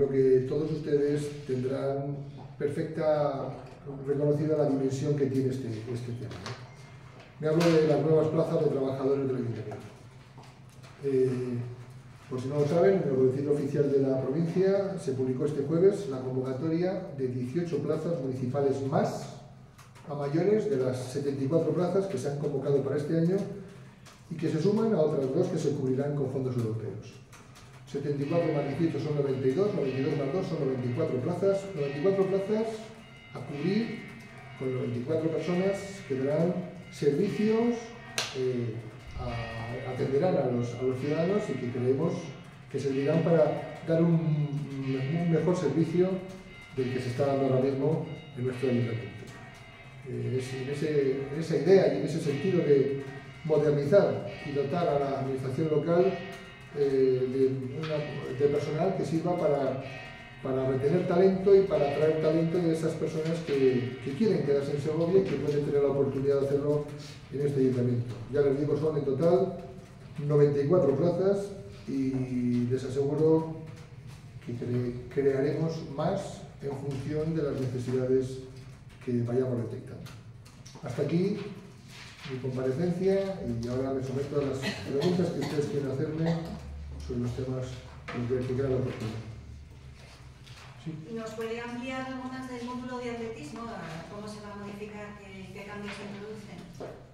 Creo que todos ustedes tendrán perfecta reconocida la dimensión que tiene este, este tema. Me hablo de las nuevas plazas de trabajadores del Ayuntamiento. Eh, por si no lo saben, en el boletín oficial de la provincia se publicó este jueves la convocatoria de 18 plazas municipales más a mayores de las 74 plazas que se han convocado para este año y que se suman a otras dos que se cubrirán con fondos europeos. 74 más 18 son 92, 92 más 2 son 94 plazas, 94 plazas a cubrir con 94 personas que darán servicios, eh, atenderán a los, a los, ciudadanos y que creemos que servirán para dar un, un, mejor servicio del que se está dando ahora mismo en nuestro ayuntamiento. Eh, es, en, ese, esa idea y en ese sentido de modernizar y dotar a la administración local eh, de, personal que sirva para, para, retener talento y para atraer talento de esas personas que, que, quieren quedarse en Segovia y que pueden tener la oportunidad de hacerlo en este ayuntamiento. Ya les digo, son en total 94 plazas y les aseguro que cre crearemos más en función de las necesidades que vayamos detectando. Hasta aquí mi comparecencia y ahora me someto a las preguntas que ustedes quieren hacerme sobre los temas que queda la oportunidad. Sí. ¿Nos puede ampliar algunas del módulo de atletismo? ¿Cómo se va a modificar? ¿Qué, qué cambios se introducen?